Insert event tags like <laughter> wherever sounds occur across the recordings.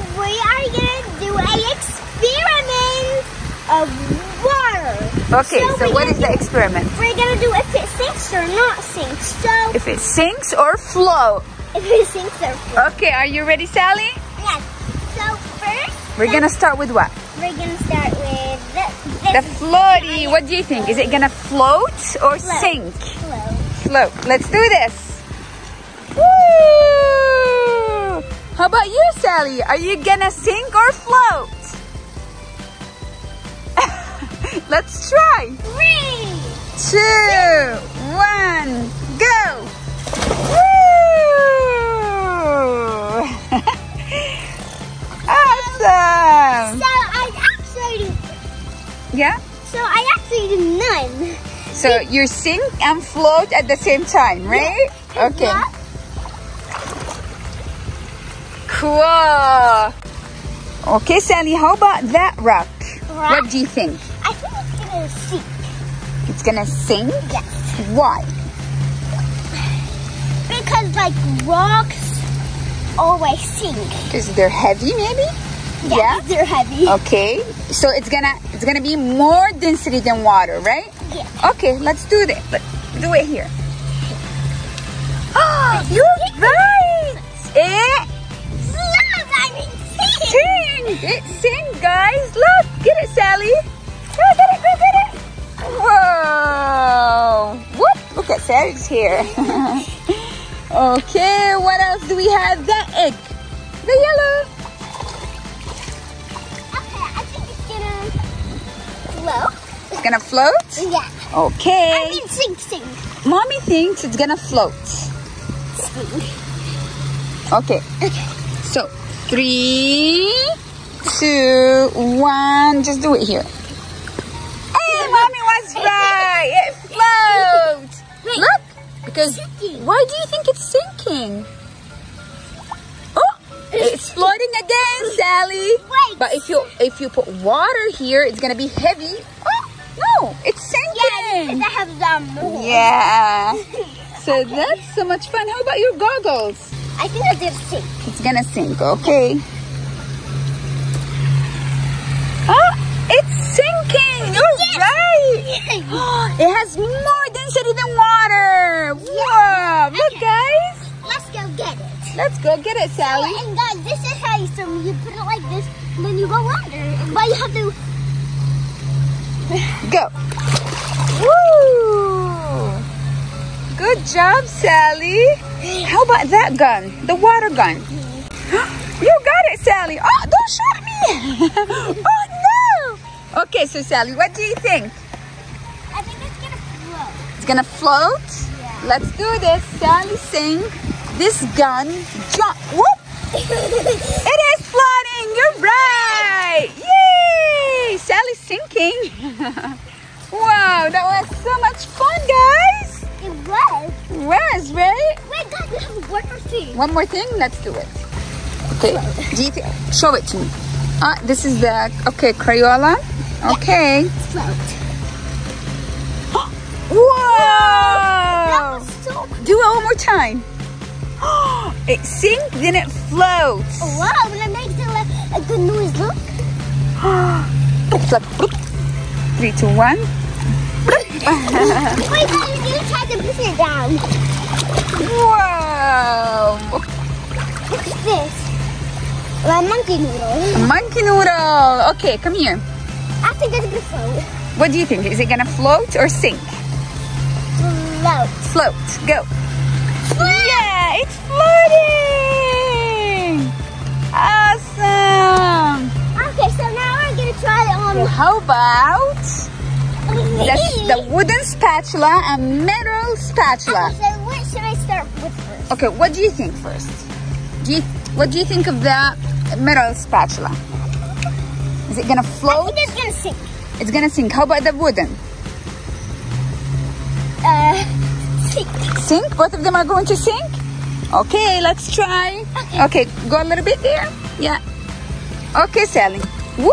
guys, we are gonna do an experiment of water. Okay, so, we're what the experiment? We're gonna do if it sinks or not sinks. So If it sinks or float. if it sinks or floats. Okay, are you ready, Sally? Yes. So first, We're gonna start with what? we're gonna start with the, The floaty. What do you think? Is it gonna float or Float. sink? float. Float. Let's do this. Woo! How about you, Sally? Are you gonna sink or float? <laughs> Let's try. Three. Two, one, go! Woo! <laughs> awesome! So I actually, Yeah? so I actually did none. So you sink and float at the same time, right? Okay. Yeah. Cool. Okay, Sally, how about that rock? Rock? What do you think? I think it's gonna sink. It's gonna sink? Yes. Why? Because like rocks always sink. Because they're heavy, maybe? Yeah. They're heavy. Okay. So it's gonna it's gonna be more density than water, right? Yeah. Okay, let's do that. Let's do it here. Sing. It sing, guys. Look, get it, Sally. Go get it, go get it. Whoa. Whoop. Look at Sally's here. <laughs> okay, what else do we have? The egg. The yellow. Okay, I think it's gonna float. It's gonna float. Yeah. Okay. I mean sink, sink, Mommy thinks it's gonna float. sink. Okay. So three, two, one. Just do it here. Hey, mommy was right. It floats. Look, because why do you think it's sinking? Oh, it's floating again, Sally. Wait. But if you if you put water here, it's gonna be heavy. Oh no, it's sinking. I have some more. Yeah. <laughs> So that's so much fun. How about your goggles? I think it's gonna sink. It's gonna sink, okay? Oh, it's sinking! You're right! <gasps> It has more density than water! Whoa! Look, guys! Let's go get it. Let's go get it, Sally. And guys, this is how you so you put it like this, and then you go under. But you have to. <sighs> Go! Woo! Good job, Sally. How about that gun? The water gun. <gasps> You got it, Sally. Oh, don't shoot me! <laughs> oh! Okay, so Sally, what do you think? I think it's gonna float. It's gonna float. Yeah. Let's do this. Sally, sing. This gun jump. Whoop! <laughs> It is floating. You're right. Yay! Sally's sinking. <laughs> wow, that was so much fun, guys. It was. Was right? Wait, guys, we have one more thing. One more thing. Let's do it. Okay. Do you show it to me. Ah, this is the okay Crayola. Okay. Float. <gasps> Whoa! So cool. Do it one more time. <gasps> it sinks, then it floats. Wow, and it makes it like a good noise. Look. <gasps> It's like bloop. Three, two, one. <laughs> Wait, you try to push it down. Wow! What's this? A monkey noodle. A monkey noodle. Okay, come here. I think it's gonna float. What do you think? Is it gonna float or sink? Float. Float. Go. Yeah, it's floating. Awesome. Okay, so now we're gonna try it on. How about the, the wooden spatula and metal spatula? Okay, so what should I start with first? Okay, what do you think first? Do you what do you think of the metal spatula? Is it gonna float? it's gonna sink. It's gonna sink. How about the wooden? Uh, sink. Sink? Both of them are going to sink? Okay, let's try. Okay, go a little bit there. Yeah. Okay, Sally. Woo!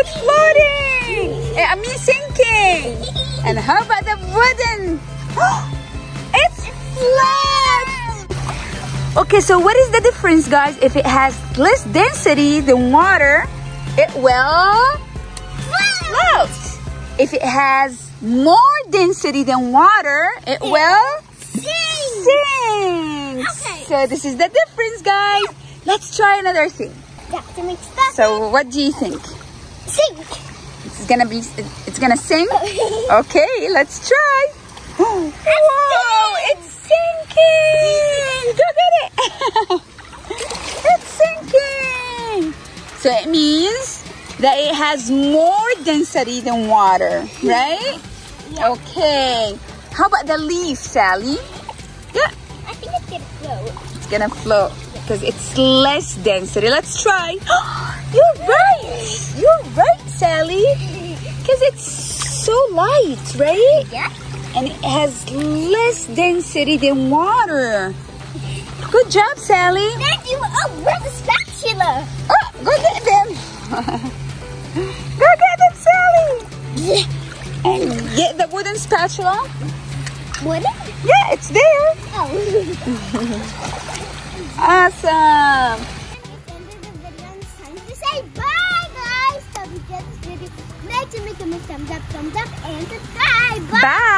It's floating! I mean sinking! <laughs> And how about the wooden? <gasps> it's flat! Okay, so what is the difference, guys? If it has less density than water, it will float. If it has more density than water, it will Sing. sing. Okay. So this is the difference, guys. Let's try another thing. Got mix that. So what do you think? Sing. It's gonna be, it's gonna sing? <laughs> Okay, let's try. <gasps> Whoa, it's sinking! Go get it! <laughs> it's sinking! So it means that it has more density than water, right? Yeah. Okay. How about the leaf, Sally? Yeah, I think it's gonna float. it's gonna float because it's less density. Let's try. <gasps> You're right. You're right, Sally. <laughs> Because it's so light, right? Yeah. And it has less density than water. Good job, Sally. Thank you. Oh, where's the spatula? Oh, go get them. <laughs> go get them, Sally. And get the wooden spatula. It? Yeah, it's there. Oh. <laughs> Awesome. It's the end of the video and it's time to say bye, guys. So if you enjoyed this video, make sure to make a thumbs up, thumbs up, and subscribe. Bye. Bye.